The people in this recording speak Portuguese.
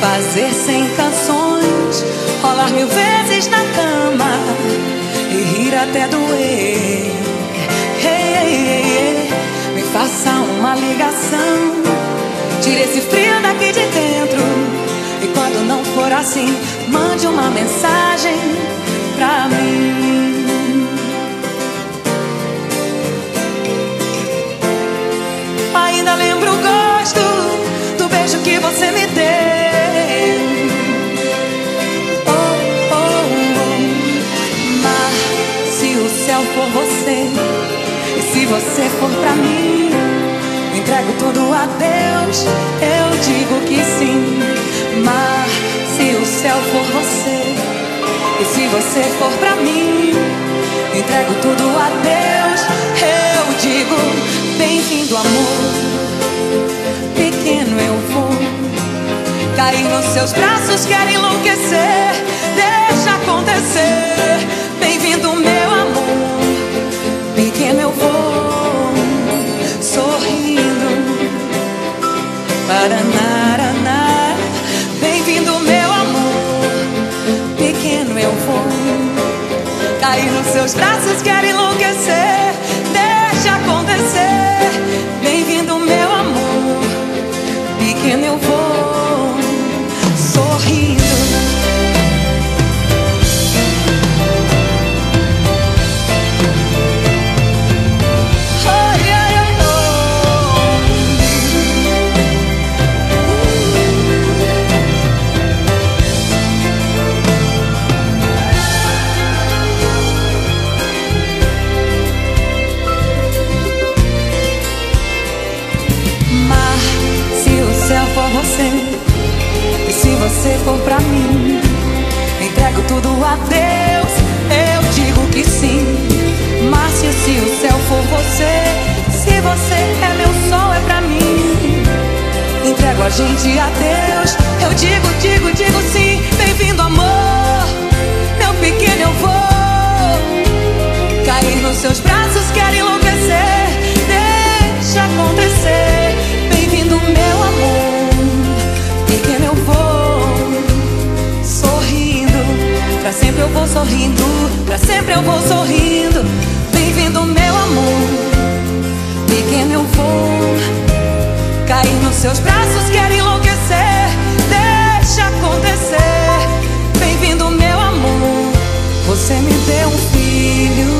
fazer sem canções, rolar mil vezes na cama e rir até doer. Hey, hey, hey, Me faça uma ligação, tire esse frio daqui de dentro. E quando não for assim, mande uma mensagem pra mim. Você for pra mim, entrego tudo a Deus. Eu digo que sim. Mas se o céu for você, e se você for pra mim, entrego tudo a Deus. Eu digo, bem-vindo, amor. Pequeno eu vou cair nos seus braços, quero enlouquecer. Deixa acontecer. Paranaraná. Bem-vindo, meu amor. Pequeno eu vou cair nos seus braços, quero enlouquecer. Você for pra mim, entrego tudo a Deus. Eu digo que sim. Márcia, se o céu for você, se você é meu sol, é pra mim. Entrego a gente a Deus. Eu digo, digo, digo sim. Bem-vindo, amor. Meu pequeno, eu vou cair nos seus braços, quero enlouquecer. Deixa acontecer. sorrindo, pra sempre eu vou sorrindo. Bem-vindo, meu amor, pequeno eu vou. Cair nos seus braços, quero enlouquecer, deixa acontecer. Bem-vindo, meu amor, você me deu um filho.